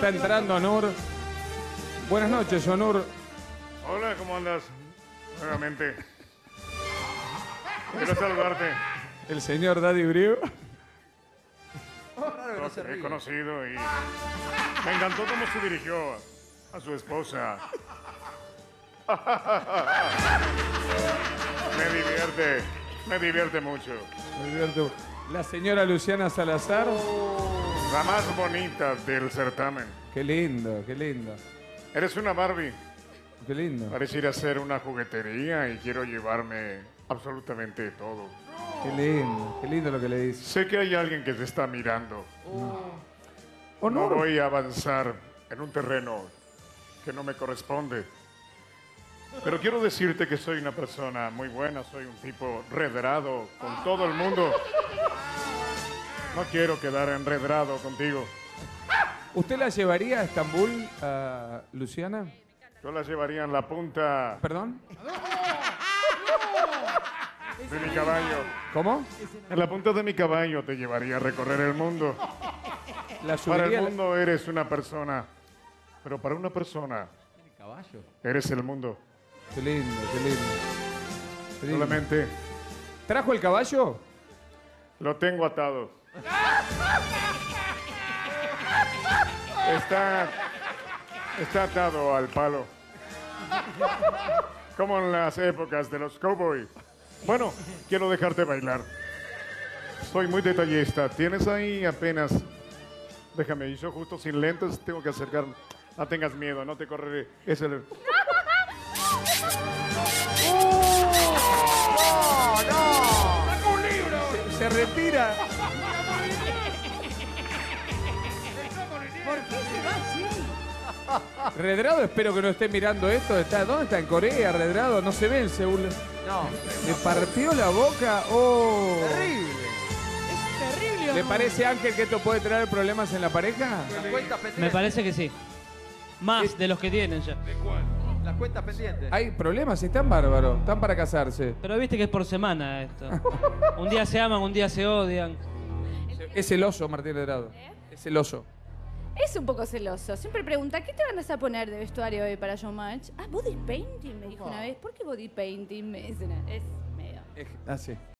está entrando Onur. Buenas noches, Onur. Hola, ¿cómo andas? Nuevamente. Quiero saludarte. El señor Daddy Briu. Lo he conocido y me encantó cómo se dirigió a su esposa. me divierte, me divierte mucho. La señora Luciana Salazar. La más bonita del certamen. Qué lindo, qué lindo. Eres una Barbie. Qué lindo. Pareciera ser una juguetería y quiero llevarme absolutamente todo. Qué lindo, qué lindo lo que le dice. Sé que hay alguien que te está mirando. No Onur. voy a avanzar en un terreno que no me corresponde. Pero quiero decirte que soy una persona muy buena, soy un tipo redrado con todo el mundo. No quiero quedar enredrado contigo. ¿Usted la llevaría a Estambul, a Luciana? Yo la llevaría en la punta ¿Perdón? de mi caballo. ¿Cómo? En la punta de mi caballo te llevaría a recorrer el mundo. La Para subiría. el mundo eres una persona, pero para una persona eres el mundo. Qué lindo, qué lindo. Qué lindo. Solamente ¿Trajo el caballo? lo tengo atado. Está, está atado al palo. Como en las épocas de los cowboys. Bueno, quiero dejarte bailar. Soy muy detallista. Tienes ahí apenas. Déjame, yo justo sin lentes tengo que acercarme. No tengas miedo, no te correré. Es el. Se retira. Redrado, espero que no esté mirando esto. Está, ¿Dónde está? ¿En Corea, Redrado? No se ve en Seúl. No, ¿Le partió la boca? ¡Oh! terrible. Es terrible. ¿Le parece, Ángel, que esto puede traer problemas en la pareja? Las cuentas Me pendientes. parece que sí. Más de los que tienen ya. Las cuentas pendientes. Hay problemas, están bárbaros. Están para casarse. Pero viste que es por semana esto. Un día se aman, un día se odian. Es celoso, Martín Redrado. Es celoso. Es un poco celoso. Siempre pregunta, ¿qué te van a poner de vestuario hoy para Showmatch? Ah, body painting, me dijo una vez. ¿Por qué body painting? Me dice una- Es medio. Ah, sí.